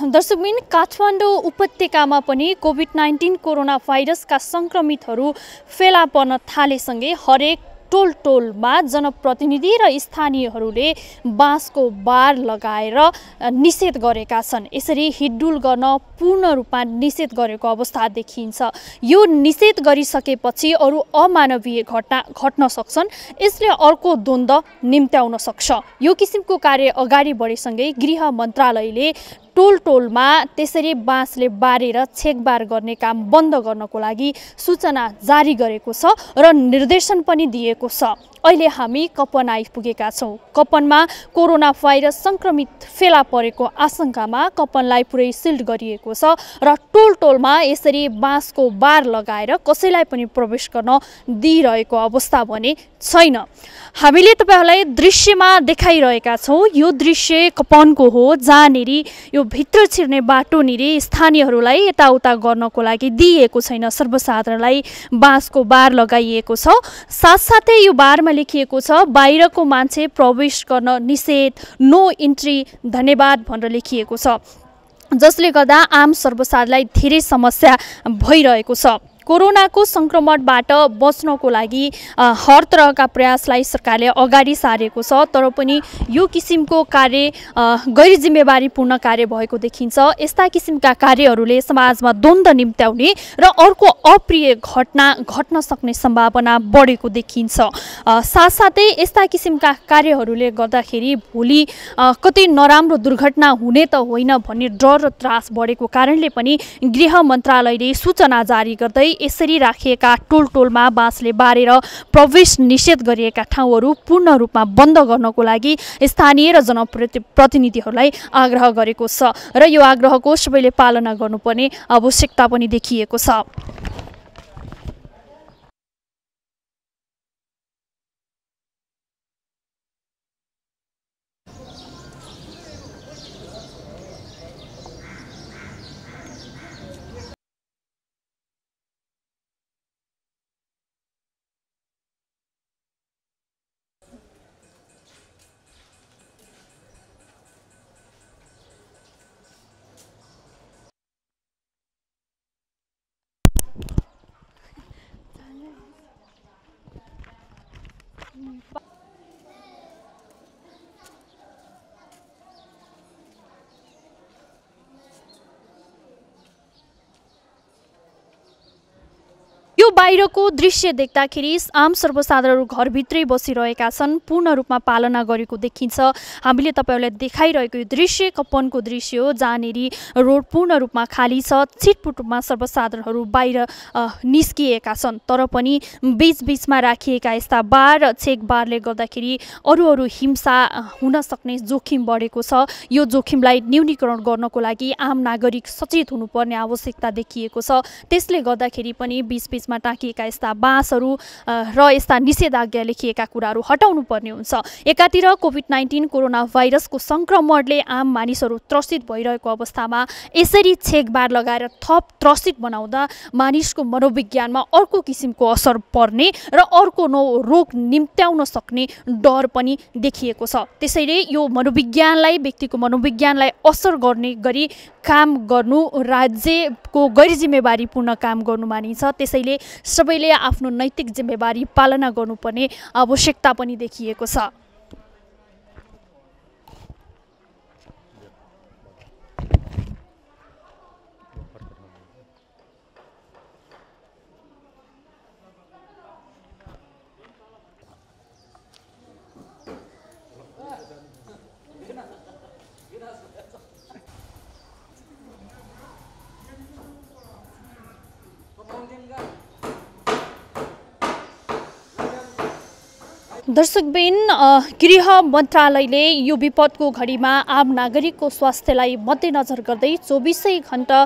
दर्शकबिन काठमाडौँ उपत्यकामा पनि कोभिड नाइन्टिन कोरोना भाइरसका सङ्क्रमितहरू फेला पर्न थालेसँगै हरेक टोल टोलमा जनप्रतिनिधि र स्थानीयहरूले बाँसको बार लगाएर निषेध गरेका छन्। यसरी हिडडुल गर्न पूर्ण रूपमा निषेध गरेको अवस्था देखिन्छ। यो निषेध गरिसकेपछि अरू अमानवीय घटना घट्न सक्छन्। यसले अर्को द्वन्द्व निम्त्याउन सक्छ। यो किसिमको कार्य अगाडि बढेसँगै गृह मन्त्रालयले टोल टोलमा त्यसरी बाँसले बारेर छेकबार गर्ने काम बन्द गर्नको लागि सूचना जारी गरेको छ र निर्देशन पनि दिएको छ। अहिले हामी कपन आइपुगेका छौँ। कपनमा कोरोना भाइरस सङ्क्रमित फेला परेको आशंकामा कपनलाई पुरै सिल्ड गरिएको छ र टोल टोलमा यसरी बाँसको बार लगाएर कसैलाई पनि प्रवेश गर्न दिइरहेको अवस्था भने छैन। हामीले तपाईँहरूलाई दृश्यमा देखाइरहेका छौँ। यो दृश्य कपनको हो जहाँनिर यो भित्र छिर्ने बाटोनिर स्थानीयहरूलाई यताउता गर्नको लागि दिइएको छैन। सर्वसाधारणलाई बाँसको बार लगाइएको छ। साथसाथै यो बारमा लेखिएको छ बाहिरको मान्छे प्रवेश गर्न निषेध नो इन्ट्री धन्यवाद भनेर लेखिएको छ। जसले गर्दा आम सर्वसाधारणलाई धेरै समस्या भइरहेको छ। कोरोनाको सङ्क्रमणबाट बच्नको लागि हर तरहका प्रयासलाई सरकारले अगाडि सारेको छ तर पनि यो किसिमको कार्य गैर जिम्मेवारीपूर्ण कार्य भएको देखिन्छ। यस्ता किसिमका कार्यहरूले समाजमा द्वन्द्व निम्त्याउने र अर्को अप्रिय घटना घट्न सक्ने सम्भावना बढेको देखिन्छ। साथसाथै यस्ता किसिमका कार्यहरूले गर्दाखेरि भोलि कतै नराम्रो दुर्घटना हुने त होइन भन्ने डर र त्रास बढेको कारणले पनि गृह मन्त्रालयले सूचना जारी गर्दै यसरी राखिएका टोल टोलमा बाँसले बारेर प्रवेश निषेध गरिएका ठाउँहरू पूर्ण रूपमा बन्द गर्नको लागि स्थानीय र जनप्रति प्रतिनिधिहरूलाई आग्रह गरेको छ। र यो आग्रहको सबैले पालना गर्नुपर्ने आवश्यकता पनि देखिएको छ। बाहिरको दृश्य देख्दाखेरि आम सर्वसाधारण घरभित्रै बसिरहेका छन् पूर्ण रूपमा पालना गरेको देखिन्छ। हामीले तपाईँहरूलाई देखाइरहेको यो दृश्य कपनको दृश्य हो जहाँनिर रोड पूर्ण रूपमा खाली छ छिटपुट रूपमा सर्वसाधारणहरू बाहिर निस्किएका छन्। तर पनि बिचबिचमा राखिएका यस्ता बार छेक बारले गर्दाखेरि अरू अरू हिंसा हुन सक्ने जोखिम बढेको छ। यो जोखिमलाई न्यूनीकरण गर्नको लागि आम नागरिक सचेत हुनुपर्ने आवश्यकता देखिएको छ। त्यसले गर्दाखेरि पनि बिचबिच यसमा टाँकिएका यस्ता बाँसहरू र यस्ता निषेधाज्ञा लेखिएका कुराहरू हटाउनु पर्ने हुन्छ। एकातिर कोभिड नाइन्टिन कोरोना भाइरसको सङ्क्रमणले आम मानिसहरू त्रसित भइरहेको अवस्थामा यसरी छेकबार लगाएर थप त्रसित बनाउँदा मानिसको मनोविज्ञानमा अर्को किसिमको असर पर्ने र अर्को नो रोग निम्त्याउन सक्ने डर पनि देखिएको छ। त्यसैले यो मनोविज्ञानलाई व्यक्तिको मनोविज्ञानलाई असर गर्ने गरी काम गर्नु राज्यको गैर जिम्मेवारीपूर्ण काम गर्नु मानिन्छ। त्यसैले सबैले आफ्नो नैतिक जिम्मेवारी पालना गर्नुपर्ने आवश्यकता पनि देखिएको छ। दर्शकबिन गृह मन्त्रालयले यो विपदको घडीमा आम नागरिकको स्वास्थ्यलाई मध्यनजर गर्दै चौबिसै घन्टा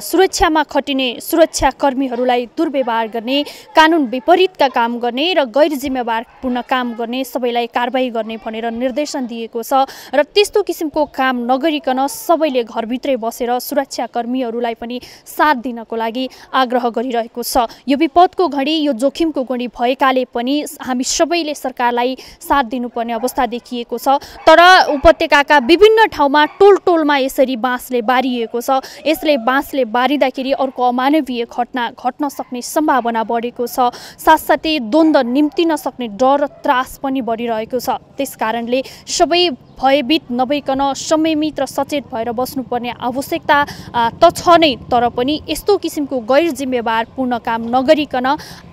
सुरक्षामा खटिने सुरक्षाकर्मीहरूलाई दुर्व्यवहार गर्ने कानुन विपरीतका काम गर्ने र गैर जिम्मेवारपूर्ण काम गर्ने सबैलाई कारवाही गर्ने भनेर निर्देशन दिएको छ र त्यस्तो किसिमको काम नगरिकन सबैले घरभित्रै बसेर सुरक्षाकर्मीहरूलाई पनि साथ दिनको लागि आग्रह गरिरहेको छ। यो विपदको घडी यो जोखिमको घडी भएकाले पनि हामी सबैले सरकार सरकारलाई साथ दिनुपर्ने अवस्था देखिएको छ। तर उपत्यकाका विभिन्न ठाउँमा टोल टोलमा यसरी बाँसले बारिएको छ। यसले बाँसले बारिँदाखेरि अर्को अमानवीय घटना घट्न सक्ने सम्भावना बढेको छ। साथसाथै द्वन्द्व निम्तिन सक्ने डर र त्रास पनि बढिरहेको छ। त्यस कारणले सबै भयभीत नभइकन संयमित र सचेत भएर बस्नुपर्ने आवश्यकता त छ नै। तर पनि यस्तो किसिमको गैर जिम्मेवारपूर्ण काम नगरिकन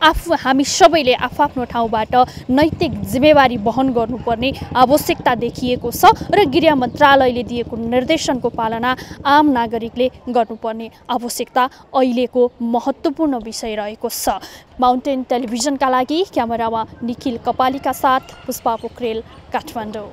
आफू हामी सबैले आफ्नो ठाउँबाट नैतिक जिम्मेवारी वहन गर्नुपर्ने आवश्यकता देखिएको छ र गृह मन्त्रालयले दिएको निर्देशनको पालना आम नागरिकले गर्नुपर्ने आवश्यकता अहिलेको महत्त्वपूर्ण विषय रहेको छ। माउन्टेन टेलिभिजनका लागि क्यामेरामा निखिल कपालीका साथ पुष्पा पोखरेल काठमाडौँ।